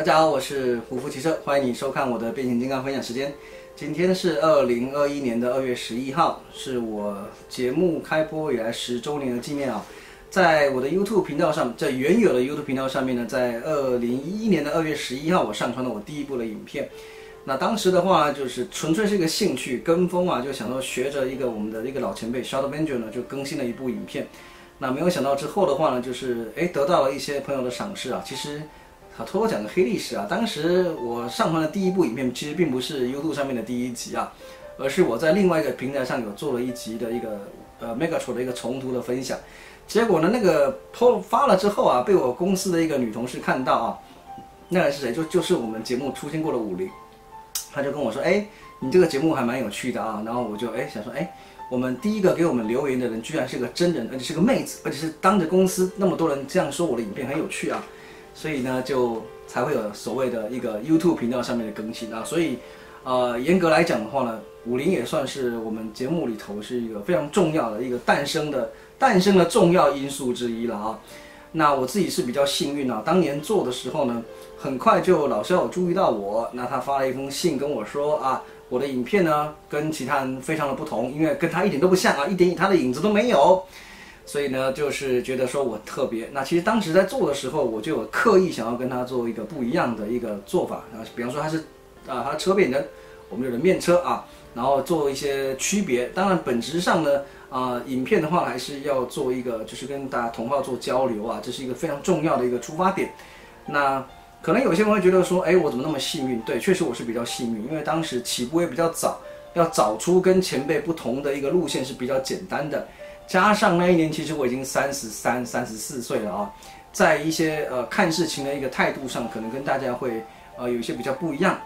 大家好，我是虎符骑车，欢迎你收看我的变形金刚分享时间。今天是二零二一年的二月十一号，是我节目开播以来十周年的纪念啊。在我的 YouTube 频道上，在原有的 YouTube 频道上面呢，在二零一一年的二月十一号，我上传了我第一部的影片。那当时的话，就是纯粹是一个兴趣跟风啊，就想说学着一个我们的一个老前辈 Short Avenger 呢，就更新了一部影片。那没有想到之后的话呢，就是哎得到了一些朋友的赏识啊。其实。偷偷讲个黑历史啊！当时我上传的第一部影片，其实并不是 YouTube 上面的第一集啊，而是我在另外一个平台上有做了一集的一个呃 Megatron 的一个重图的分享。结果呢，那个 po 发了之后啊，被我公司的一个女同事看到啊，那个是谁？就就是我们节目出现过的武林，他就跟我说：“哎，你这个节目还蛮有趣的啊。”然后我就哎想说：“哎，我们第一个给我们留言的人居然是个真人，而且是个妹子，而且是当着公司那么多人这样说我的影片很有趣啊。”所以呢，就才会有所谓的一个 YouTube 频道上面的更新啊。所以，呃，严格来讲的话呢，武林也算是我们节目里头是一个非常重要的一个诞生的诞生的重要因素之一了啊。那我自己是比较幸运啊，当年做的时候呢，很快就老师有注意到我，那他发了一封信跟我说啊，我的影片呢跟其他人非常的不同，因为跟他一点都不像啊，一点他的影子都没有。所以呢，就是觉得说我特别。那其实当时在做的时候，我就有刻意想要跟他做一个不一样的一个做法啊。比方说他是啊，他车变人，我们有人面车啊，然后做一些区别。当然本质上呢，啊，影片的话还是要做一个，就是跟大家同号做交流啊，这是一个非常重要的一个出发点。那可能有些人会觉得说，哎，我怎么那么幸运？对，确实我是比较幸运，因为当时起步也比较早，要找出跟前辈不同的一个路线是比较简单的。加上那一年，其实我已经三十三、三十四岁了啊，在一些呃看事情的一个态度上，可能跟大家会呃有一些比较不一样，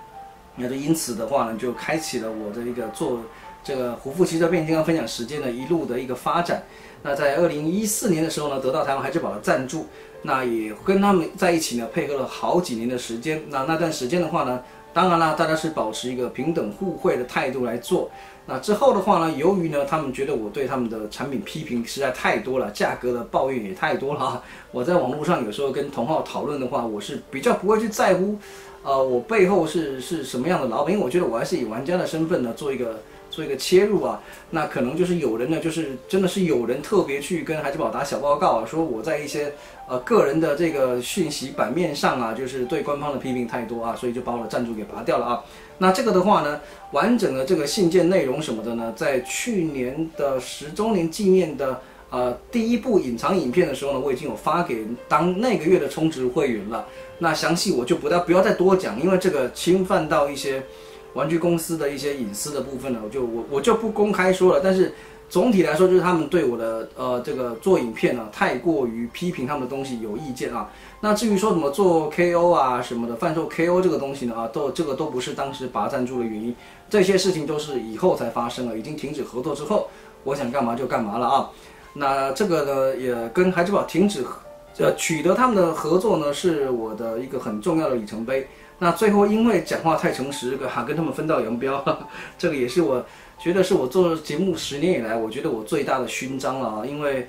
那就因此的话呢，就开启了我的一个做这个胡富奇的变形金刚分享时间的一路的一个发展。那在二零一四年的时候呢，得到台湾海之宝的赞助，那也跟他们在一起呢，配合了好几年的时间。那那段时间的话呢，当然啦，大家是保持一个平等互惠的态度来做。那之后的话呢，由于呢，他们觉得我对他们的产品批评实在太多了，价格的抱怨也太多了。我在网络上有时候跟同号讨论的话，我是比较不会去在乎，呃，我背后是是什么样的老板，因为我觉得我还是以玩家的身份呢，做一个做一个切入啊。那可能就是有人呢，就是真的是有人特别去跟孩之宝打小报告啊，说我在一些呃个人的这个讯息版面上啊，就是对官方的批评太多啊，所以就把我的赞助给拔掉了啊。那这个的话呢，完整的这个信件内容什么的呢，在去年的十周年纪念的呃第一部隐藏影片的时候呢，我已经有发给当那个月的充值会员了。那详细我就不要不要再多讲，因为这个侵犯到一些玩具公司的一些隐私的部分呢，我就我我就不公开说了。但是。总体来说，就是他们对我的呃这个做影片呢，太过于批评他们的东西有意见啊。那至于说怎么做 KO 啊什么的，贩售 KO 这个东西呢啊，都这个都不是当时拔赞助的原因，这些事情都是以后才发生了，已经停止合作之后，我想干嘛就干嘛了啊。那这个呢，也跟孩之宝停止呃取得他们的合作呢，是我的一个很重要的里程碑。那最后因为讲话太诚实，哈跟他们分道扬镳，这个也是我。觉得是我做节目十年以来，我觉得我最大的勋章了啊！因为，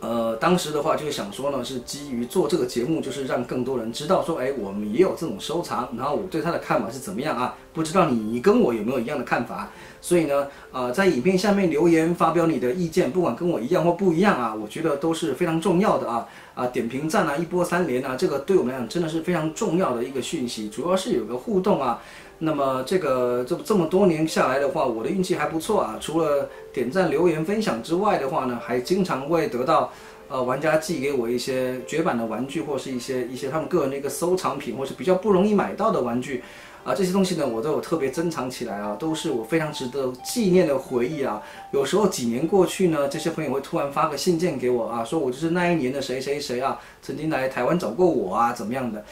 呃，当时的话就是想说呢，是基于做这个节目，就是让更多人知道说，哎，我们也有这种收藏，然后我对他的看法是怎么样啊？不知道你你跟我有没有一样的看法？所以呢，呃，在影片下面留言发表你的意见，不管跟我一样或不一样啊，我觉得都是非常重要的啊！啊，点评赞啊，一波三连啊，这个对我们来讲真的是非常重要的一个讯息，主要是有个互动啊。那么这个这这么多年下来的话，我的运气还不错啊。除了点赞、留言、分享之外的话呢，还经常会得到呃玩家寄给我一些绝版的玩具，或是一些一些他们个人的一个收藏品，或是比较不容易买到的玩具啊。这些东西呢，我都有特别珍藏起来啊，都是我非常值得纪念的回忆啊。有时候几年过去呢，这些朋友会突然发个信件给我啊，说我就是那一年的谁谁谁啊，曾经来台湾找过我啊，怎么样的。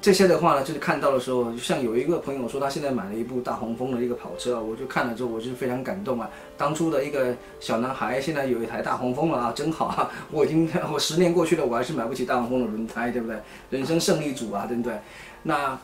这些的话呢，就是看到的时候，像有一个朋友说他现在买了一部大黄蜂的一个跑车啊，我就看了之后，我就非常感动啊。当初的一个小男孩，现在有一台大黄蜂了啊，真好啊！我已经我十年过去了，我还是买不起大黄蜂的轮胎，对不对？人生胜利组啊，对不对？那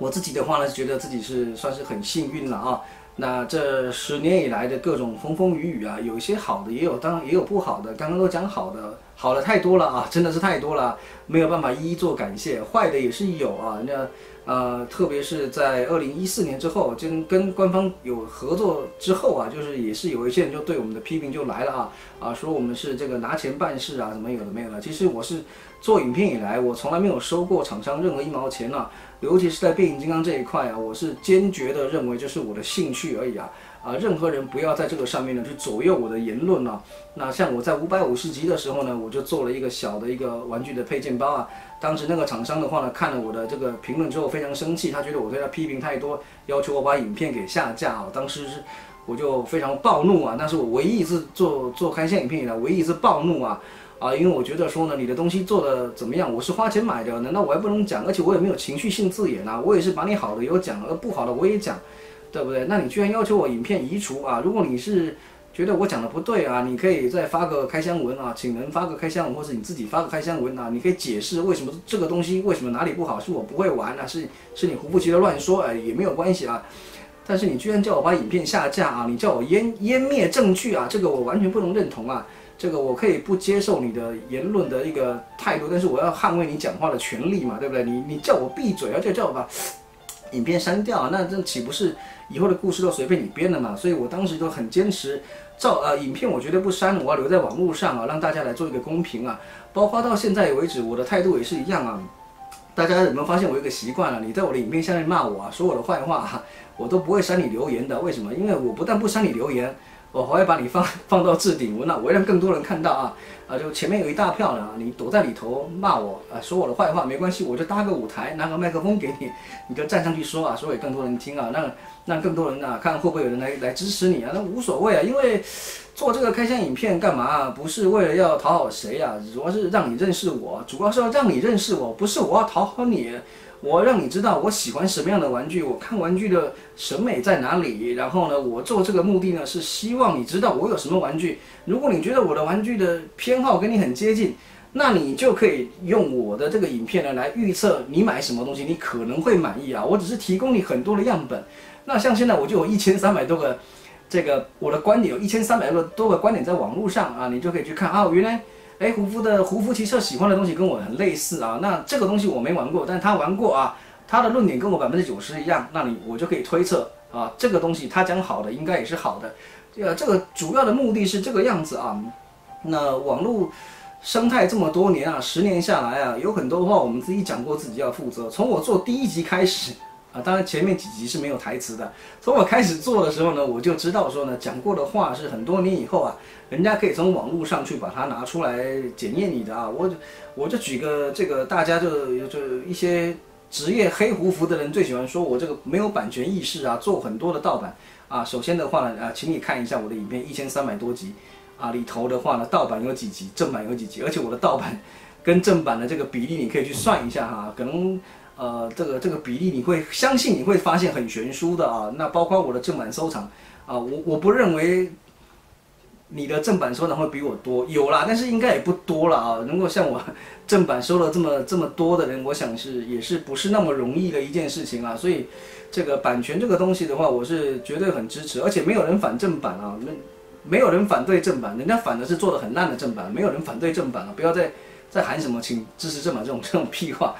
我自己的话呢，觉得自己是算是很幸运了啊。那这十年以来的各种风风雨雨啊，有一些好的，也有当然也有不好的。刚刚都讲好的，好的太多了啊，真的是太多了，没有办法一一做感谢。坏的也是有啊，那呃，特别是在二零一四年之后，跟跟官方有合作之后啊，就是也是有一些人就对我们的批评就来了啊啊，说我们是这个拿钱办事啊，怎么有的没有的。其实我是做影片以来，我从来没有收过厂商任何一毛钱啊。尤其是在变形金刚这一块啊，我是坚决的认为就是我的兴趣而已啊啊！任何人不要在这个上面呢去左右我的言论啊。那像我在五百五十集的时候呢，我就做了一个小的一个玩具的配件包啊。当时那个厂商的话呢，看了我的这个评论之后非常生气，他觉得我对他批评太多，要求我把影片给下架啊。当时是我就非常暴怒啊，那是我唯一一次做做开箱影片以来唯一一次暴怒啊。啊，因为我觉得说呢，你的东西做的怎么样，我是花钱买的，难道我还不能讲？而且我也没有情绪性字眼啊，我也是把你好的有讲，而不好的我也讲，对不对？那你居然要求我影片移除啊？如果你是觉得我讲的不对啊，你可以再发个开箱文啊，请人发个开箱文，或者你自己发个开箱文啊，你可以解释为什么这个东西为什么哪里不好，是我不会玩啊，是是你胡不齐的乱说，哎，也没有关系啊。但是你居然叫我把影片下架啊，你叫我湮湮灭证据啊，这个我完全不能认同啊。这个我可以不接受你的言论的一个态度，但是我要捍卫你讲话的权利嘛，对不对？你你叫我闭嘴，而且叫我把影片删掉，那这岂不是以后的故事都随便你编了嘛？所以我当时就很坚持，照呃影片我绝对不删，我要留在网络上啊，让大家来做一个公平啊。包括到现在为止，我的态度也是一样啊。大家有没有发现我有个习惯了？你在我的影片下面骂我啊，说我的坏话，我都不会删你留言的。为什么？因为我不但不删你留言。我还会把你放 放到置顶我那，我会让更多人看到啊啊！就前面有一大票人啊，你躲在里头骂我啊，说我的坏话没关系，我就搭个舞台，拿个麦克风给你，你就站上去说啊，说给更多人听啊，让让更多人啊看会不会有人来来支持你啊？那无所谓啊，因为做这个开箱影片干嘛？不是为了要讨好谁啊，主要是让你认识我，主要是要让你认识我，不是我要讨好你。我让你知道我喜欢什么样的玩具，我看玩具的审美在哪里。然后呢，我做这个目的呢是希望你知道我有什么玩具。如果你觉得我的玩具的偏好跟你很接近，那你就可以用我的这个影片呢来预测你买什么东西，你可能会满意啊。我只是提供你很多的样本。那像现在我就有一千三百多个，这个我的观点有一千三百多多个观点在网络上啊，你就可以去看啊，原来。哎，胡夫的胡夫骑车喜欢的东西跟我很类似啊，那这个东西我没玩过，但他玩过啊，他的论点跟我百分之九十一样，那你我就可以推测啊，这个东西他讲好的应该也是好的，这个这个主要的目的是这个样子啊。那网络生态这么多年啊，十年下来啊，有很多话我们自己讲过，自己要负责。从我做第一集开始。啊，当然前面几集是没有台词的。从我开始做的时候呢，我就知道说呢，讲过的话是很多年以后啊，人家可以从网络上去把它拿出来检验你的啊。我我就举个这个，大家就就一些职业黑胡服的人最喜欢说我这个没有版权意识啊，做很多的盗版啊。首先的话呢，啊，请你看一下我的影片一千三百多集啊，里头的话呢，盗版有几集，正版有几集，而且我的盗版 跟正版的这个比例你可以去算一下哈，可能。呃，这个这个比例你会相信你会发现很悬殊的啊。那包括我的正版收藏啊，我我不认为你的正版收藏会比我多，有啦，但是应该也不多了啊。能够像我 正版收了这么这么多的人，我想是也是不是那么容易的一件事情啊。所以这个版权这个东西的话，我是绝对很支持，而且没有人反正版啊，没没有人反对正版，人家反的是做的很烂的正版，没有人反对正版啊。不要再再喊什么请支持正版这种这种屁话。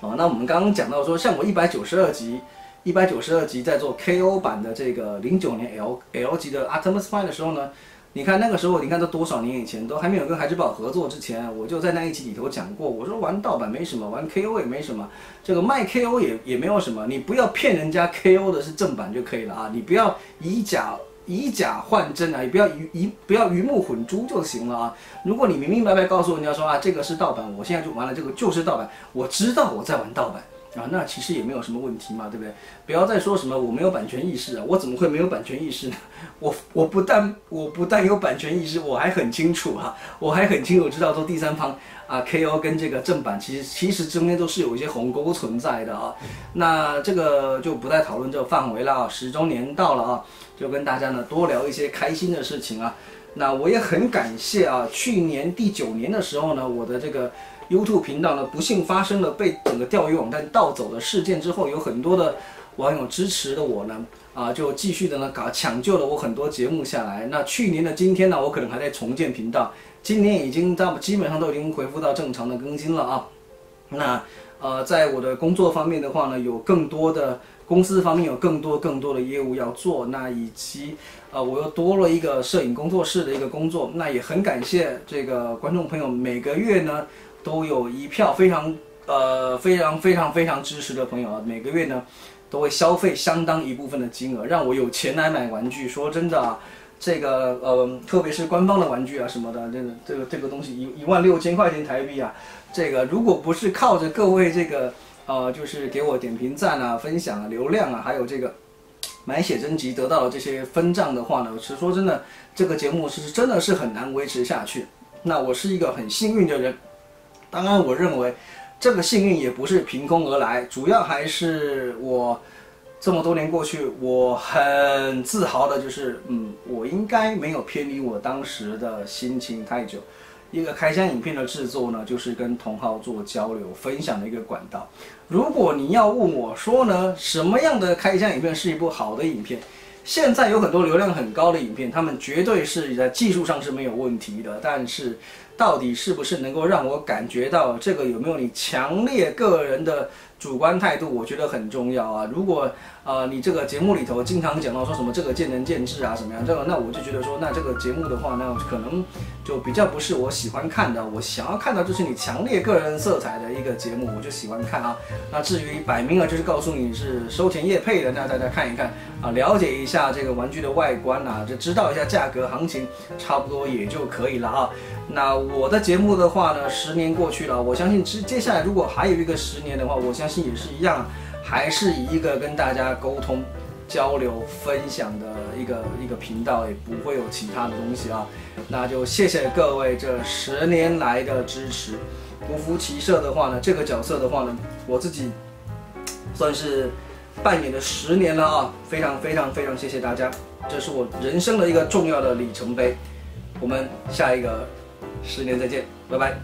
哦，那我们刚刚讲到说，像我一百九十二级，一百九十二级在做 KO 版的这个零九年 L L 级的 Optimus Prime 的时候呢，你看那个时候，你看都多少年以前，都还没有跟海之宝合作之前，我就在那一集里头讲过，我说玩盗版没什么，玩 KO 也没什么，这个卖 KO 也也没有什么，你不要骗人家 KO 的是正版就可以了啊，你不要以假。以假换真啊，也不要鱼鱼不要鱼目混珠就行了啊。如果你明明白白告诉人家说啊，这个是盗版，我现在就完了，这个就是盗版，我知道我在玩盗版啊，那其实也没有什么问题嘛，对不对？不要再说什么我没有版权意识啊，我怎么会没有版权意识呢？我我不但我不但有版权意识，我还很清楚啊，我还很清楚知道说第三方啊，KO 跟这个正版其实其实中间都是有一些鸿沟存在的啊。那这个就不再讨论这个范围了啊，十周年到了啊。就跟大家呢多聊一些开心的事情啊，那我也很感谢啊，去年第九年的时候呢，我的这个 YouTube 频道呢不幸发生了被整个钓鱼网站盗走的事件之后，有很多的网友支持的我呢，啊，就继续的呢搞抢救了我很多节目下来。那去年的今天呢，我可能还在重建频道，今年已经到基本上都已经恢复到正常的更新了啊。那呃，在我的工作方面的话呢，有更多的公司方面有更多更多的业务要做，那以及呃，我又多了一个摄影工作室的一个工作，那也很感谢这个观众朋友每个月呢都有一票非常呃非常非常非常支持的朋友啊，每个月呢都会消费相当一部分的金额，让我有钱来买玩具。说真的啊。这个呃，特别是官方的玩具啊什么的，这个这个这个东西一一万六千块钱台币啊，这个如果不是靠着各位这个呃，就是给我点评赞啊、分享啊、流量啊，还有这个买写真集得到的这些分账的话呢，是说真的，这个节目是真的是很难维持下去。那我是一个很幸运的人，当然我认为这个幸运也不是凭空而来，主要还是我。这么多年过去，我很自豪的就是，嗯，我应该没有偏离我当时的心情太久。一个开箱影片的制作呢，就是跟同好做交流、分享的一个管道。如果你要问我说呢，什么样的开箱影片是一部好的影片？现在有很多流量很高的影片，他们绝对是在技术上是没有问题的，但是到底是不是能够让我感觉到这个有没有你强烈个人的？主观态度我觉得很重要啊！如果呃你这个节目里头经常讲到说什么这个见仁见智啊什么样这个，那我就觉得说那这个节目的话，那可能就比较不是我喜欢看的。我想要看到就是你强烈个人色彩的一个节目，我就喜欢看啊。那至于摆明了就是告诉你是收钱业配的，那大家看一看啊，了解一下这个玩具的外观啊，就知道一下价格行情，差不多也就可以了啊。那我的节目的话呢，十年过去了，我相信接接下来如果还有一个十年的话，我相信也是一样，还是以一个跟大家沟通、交流、分享的一个一个频道，也不会有其他的东西啊。那就谢谢各位这十年来的支持。不服骑射的话呢，这个角色的话呢，我自己算是扮演了十年了啊，非常非常非常谢谢大家，这是我人生的一个重要的里程碑。我们下一个。十年再见，拜拜。